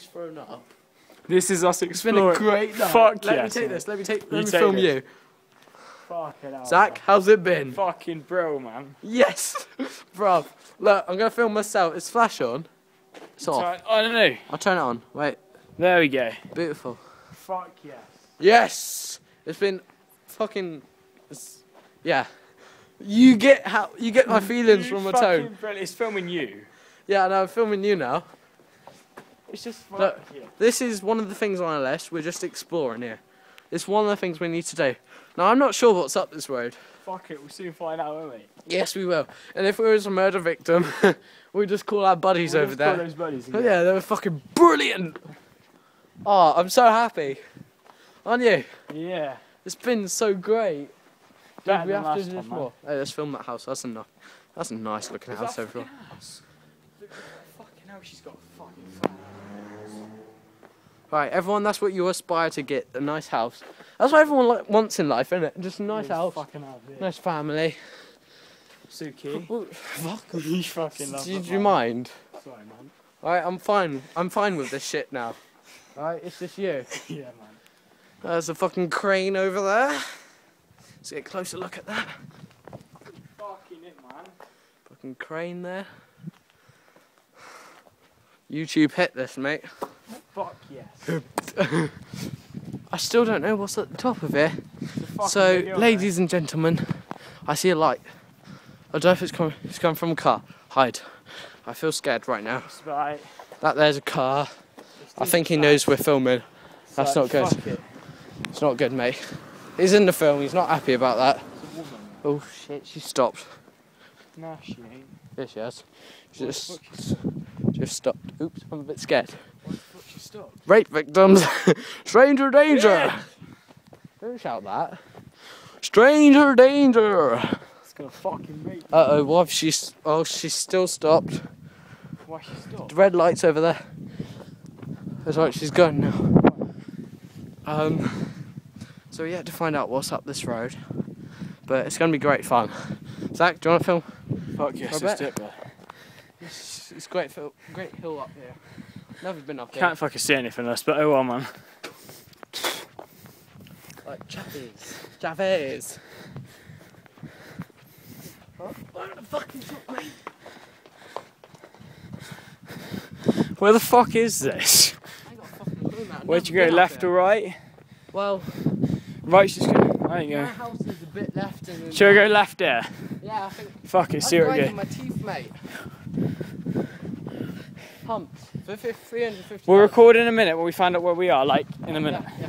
he's thrown up. This is us It's been a great night. Fuck Let yes, me take man. this. Let me take. You Let me take film this. you. Fucking hell. Zac, how's it been? Fucking bro, man. Yes, bro. Look, I'm gonna film myself. Is flash on? It's off. Turn- I don't know. I'll turn it on. Wait, There we go. beautiful. Fuck yes. Yes, it's been fucking. It's, yeah, you get how you get my feelings You from my tone. brilliant. It's filming you. Yeah, and I'm filming you now. It's just. This is one of the things on our list. We're just exploring here. It's one of the things we need to do. Now, I'm not sure what's up this road. Fuck it. We'll soon find out, won't we? Yes, we will. And if we was a murder victim, we just call our buddies We'll over just call there. those buddies Oh, yeah, they were fucking brilliant. Oh, I'm so happy. Aren't you? Yeah. It's been so great. Better we than have to do this more. Hey, let's film that house. That's a nice, that's a nice looking house overall. Fucking house? Look, Fucking hell, she's got fucking fat Right, everyone, that's what you aspire to get a nice house. That's what everyone li- wants in life, isn't it? Just a nice Yeah, house, Fucking yeah. nice family. Suki. Fuck. you fucking love Do, do you mind? Sorry, man. Alright, I'm fine. I'm fine with this shit now. Alright, it's just you. yeah, man. There's a fucking crane over there. Let's get a closer look at that. Fucking it, man. Fucking crane there. YouTube hit this, mate. Fuck yes. I still don't know what's at the top of it. It's a fucking So, video, mate. ladies and gentlemen, I see a light. I don't know if it's coming. It's coming from a car. Hide. I feel scared right now. Right. That there's a car. I think he knows we're filming. That's So, not good. It. It's not good, mate. He's in the film. He's not happy about that. It's a woman. Oh shit! She stopped. No, she ain't. There she has. She just, just stopped. Oops! I'm a bit scared. Why the fuck she stopped? Rape victims. Stranger danger. Yeah. Don't shout that. Stranger danger. It's gonna fucking rape. Uh oh. What if she's? Oh, she's still stopped. Why she stopped? The red light's over there. That's right, she's gone now. Um, so we had to find out what's up this road, but it's going to be great fun. Zac, do you want to film? Fuck yes, let's do it. It's, it's great, fil- great hill up here. Never been up here. Can't fucking see anything else, but oh well, man. Like Chavez. Chavez. Oh, where the fuck is it, mate? Where the fuck is this? I ain't got a fucking clue. Where'd you go, left or right? Well, Right's just gonna. There you my go. house is a bit left Should we go left there? Yeah, I think Fuck it, see where we grinding my teeth, mate. Pumps for fif- 350. We'll record in a minute when we find out where we are, like in a minute. Yeah, yeah.